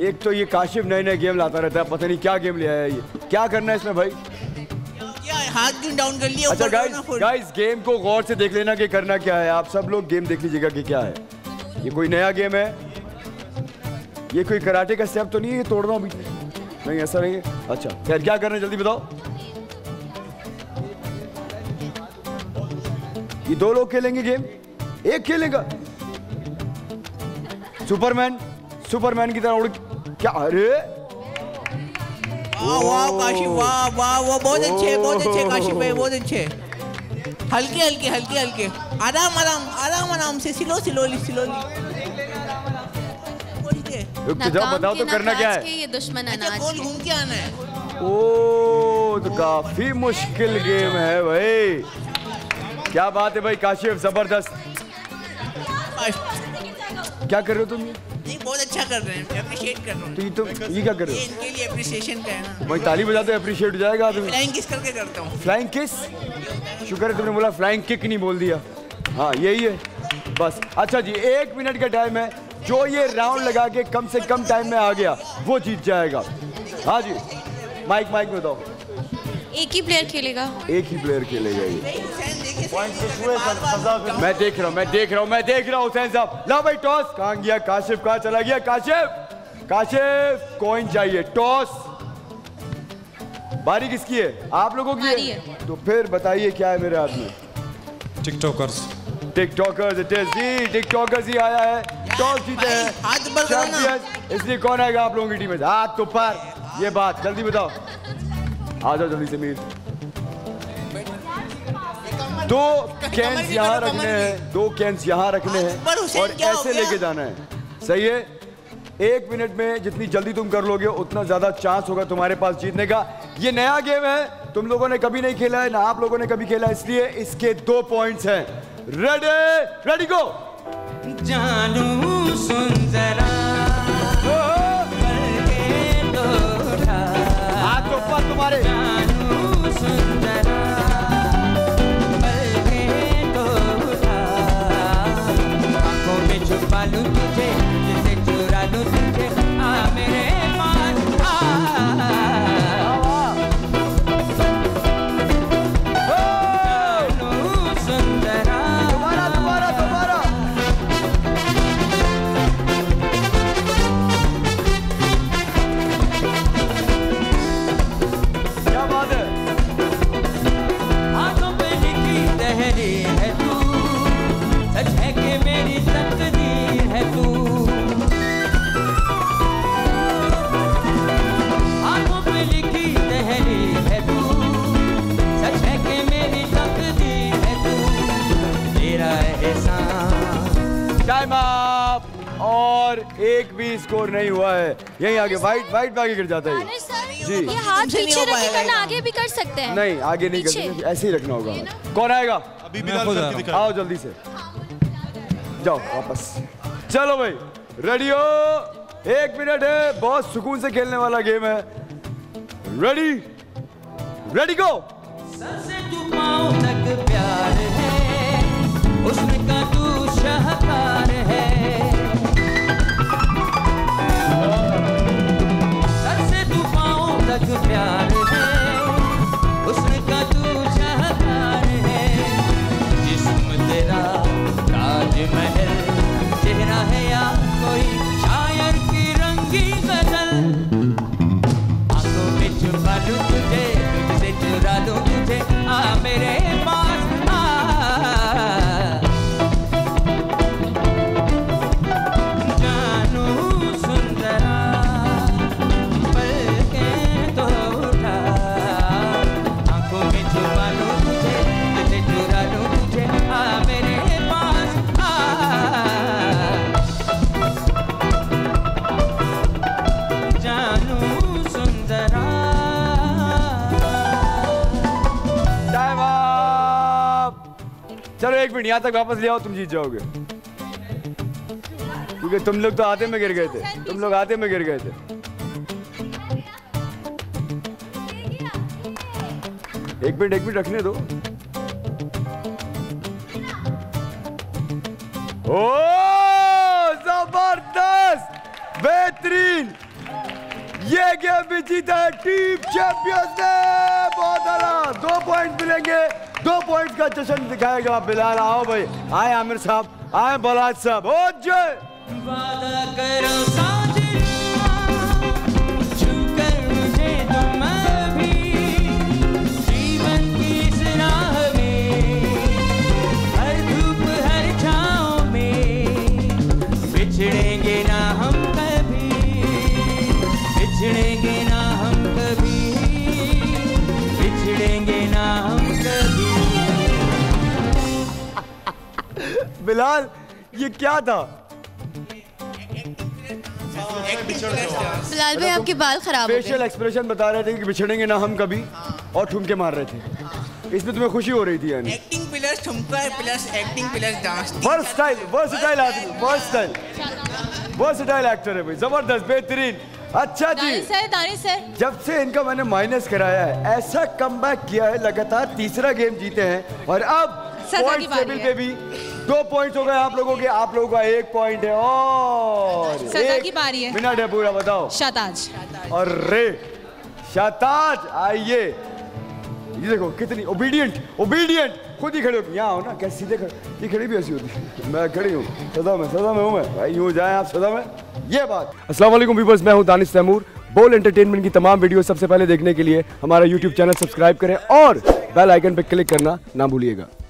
एक तो ये काशिफ नए नए गेम लाता रहता है पता नहीं क्या गेम ले आया ये। क्या करना है इसमें भाई? हाथ क्यों डाउन कर लिया? अच्छा गाइस गाइस गेम को गौर से देख लेना कि करना क्या है। आप सब लोग गेम देख लीजिएगा कि क्या है। ये कोई नया गेम है? ये कोई कराटे का स्टेप तो नहीं है ये तोड़ रहा हूँ नहीं ऐसा नहीं है? अच्छा खैर क्या करना है? जल्दी बताओ। ये दो लोग खेलेंगे गेम एक खेलेगा? सुपरमैन सुपरमैन की तरह उड़ क्या? अरे! वाह वाह काशिफ वाह वाह वाह बहुत अच्छे बहुत अच्छे। काशिफ भाई बहुत अच्छे। हल्के हल्के हल्के हल्के। आराम आराम आराम आराम से स्लोली स्लोली स्लोली रुक जाओ बताओ तो करना क्या है? ये दुश्मन अच्छा गोल घूम के आना है? ओ तो काफ़ी मुश्किल गेम है भाई। क्या बात है भाई काशिफ ज़बरदस्त। क्या कर रहे हो तुम? अच्छा कर रहे हैं अप्रिशिएट कर रहा हूँ। तो ये तो ये क्या कर रहे हो? इनके लिए अप्रिसिएशन का है ना। भाई ताली बजाते अप्रिशिएट हो जाएगा आदमी। फ्लाइंग किस करके करता हूँ। फ्लाइंग किस शुक्र है तुमने बोला फ्लाइंग किक नहीं बोल दिया। हाँ यही है। बस। अच्छा जी एक मिनट का टाइम है। जो ये राउंड लगा के कम से कम टाइम में आ गया वो जीत जाएगा। हाँ जी। माइक माइक में बताओ। एक ही प्लेयर खेलेगा। एक ही प्लेयर खेलेगा ये। मैं देख रहा हूँ मैं देख रहा हूँ मैं देख रहा हूँ हुसैन साहब ला भाई टॉस कहाँ गया? काशिफ कहाँ चला गया? काशिफ! काशिफ कॉइन चाहिए टॉस बारी किसकी है? आप लोगों की है? तो फिर बताइए क्या है मेरे हाथ में? टिकटॉकर्स। टिकटॉकर्स इट इज़ जी टिकटॉकर्स ही आया है। टॉस जीते हैं। इसलिए कौन आएगा आप लोगों की टीम में हाथ तो पर। ये बात जल्दी बताओ। आ जाओ जल्दी से मीर दो कैंस यहाँ रखने हैं दो कैंस यहाँ रखने हैं और ऐसे लेके जाना है। सही है? एक मिनट में जितनी जल्दी तुम कर लोगे उतना ज़्यादा चांस होगा तुम्हारे पास जीतने का। ये नया गेम है तुम लोगों ने कभी नहीं खेला है ना आप लोगों ने कभी खेला है, इसलिए इसके दो पॉइंट्स हैं। रेडी रेडी गो जानू सुन जरा टाइम अप और एक भी स्कोर नहीं हुआ है। यही आगे वाइट वाइट में आगे गिर जाता है जी। ये हाथ पीछे रख के करना आगे भी कर सकते हैं। नहीं आगे नहीं पीछे। करना ऐसे ही रखना होगा। कौन आएगा? अभी आओ जल्दी से। जाओ वापस। चलो भाई रेडी हो? एक मिनट है बहुत सुकून से खेलने वाला गेम है। रेडी रेडी गो सर से तू पाँव तक प्यार है। उसका तू शाहकार चेहरा है चलो एक मिनट, यहाँ तक वापस ले आओ, तुम जीत जाओगे। क्योंकि तुम लोग तो आते में गिर गए थे। तुम लोग आते में गिर गए थे। एक मिनट एक मिनट रखने दो। ओ, ज़बरदस्त, बेहतरीन। ये गेम भी जीता है टीम चैंपियंस ने। बहुत दो पॉइंट मिलेंगे। दो पॉइंट्स का जश्न दिखाया दिखाएगा बिलाल, आओ भाई। आए आमिर साहब, आए बलाज साहब। ओ जय! वादा करो साजना बिलाल ये क्या था? बिलाल भाई आपके बाल खराब हो फेशियल गए एक्सप्रेशन बता रहे थे कि बिछड़ेंगे ना हम कभी और ठुमके मार रहे थे। इसमें तुम्हें खुशी हो रही थी यानी। एक्टिंग प्लस ठुमका plus acting plus dance versatile versatile आदमी वर्सटाइल वर्सटाइल एक्टर है भाई ज़बरदस्त बेहतरीन अच्छा जी सर दानिश सर। जब से इनका मैंने माइनस कराया है ऐसा कमबैक किया है लगातार तीसरा गेम जीते हैं और अब टेबल पे भी दो पॉइंट हो गए आप लोगों के आप लोगों का एक पॉइंट है और सजा की बारी है। मिनट है पूरा बताओ। शाताज। और रे शताज आइए। ये देखो कितनी ओबीडियंट ओबीडियंट खुद ही खड़े हो यहाँ हो ना कैसे सीधे खड़े ये खड़ी भी ऐसी होती है। मैं खड़ी हूँ सदा में सदा में हूँ मैं। भाई यूँ जाए आप सदा में। ये बात। अस्सलाम वालेकुम व्यूअर्स मैं हूँ दानिश तैमूर। बोल एंटरटेनमेंट की तमाम वीडियो सबसे पहले देखने के लिए हमारा यूट्यूब चैनल सब्सक्राइब करें और बेल आइकन पर क्लिक करना ना भूलिएगा।